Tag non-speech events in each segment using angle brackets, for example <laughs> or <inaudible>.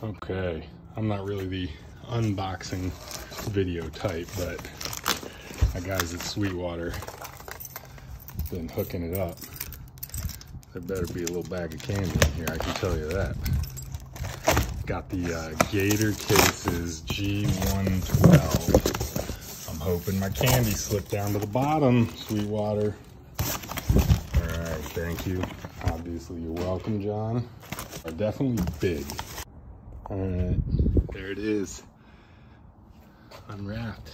Okay, I'm not really the unboxing video type, but my guys at Sweetwater been hooking it up. There better be a little bag of candy in here, I can tell you that. Got the uh, Gator Cases G112. I'm hoping my candy slipped down to the bottom, Sweetwater. All right, thank you. Obviously, you're welcome, John. Are definitely big. All right, there it is. Unwrapped.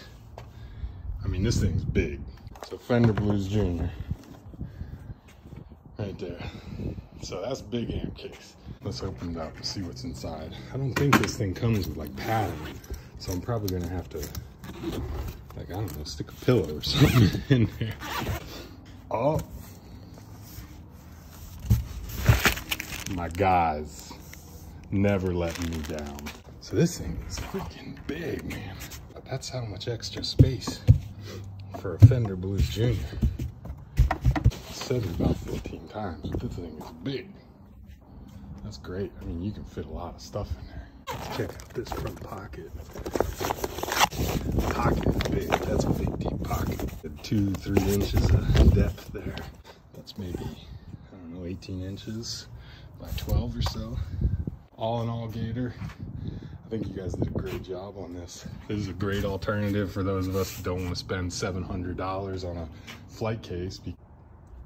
I mean, this thing's big. So Fender Blues Jr. Right there. So that's big amp case. Let's open it up and see what's inside. I don't think this thing comes with like padding. So I'm probably gonna have to, like, I don't know, stick a pillow or <laughs> something in there. Oh. My guys never letting me down. So this thing is freaking big, man. But that's how much extra space for a Fender Blues Jr. said it about 15 times, but this thing is big. That's great. I mean, you can fit a lot of stuff in there. Let's check out this front pocket. Pocket big. That's a big deep pocket. Two, three inches of depth there. That's maybe, I don't know, 18 inches by 12 or so. All in all, Gator, I think you guys did a great job on this. This is a great alternative for those of us that don't want to spend $700 on a flight case.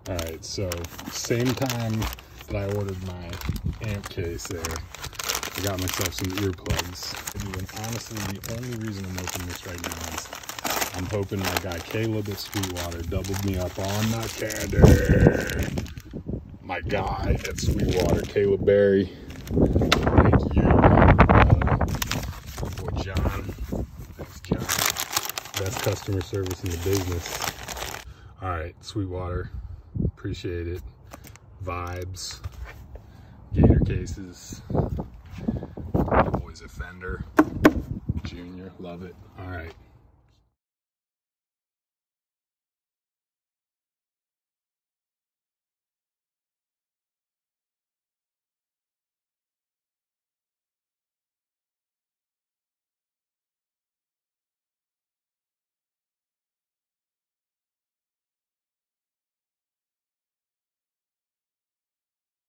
All right, so same time that I ordered my amp case there, I got myself some earplugs. And honestly, the only reason I'm opening this right now is I'm hoping my guy Caleb at Sweetwater doubled me up on the candy. My guy at Sweetwater, Caleb Berry. Thank you. John. Thanks, John. Best customer service in the business. All right, Sweetwater. Appreciate it. Vibes. Gator cases. Boys offender. Junior. Love it. All right.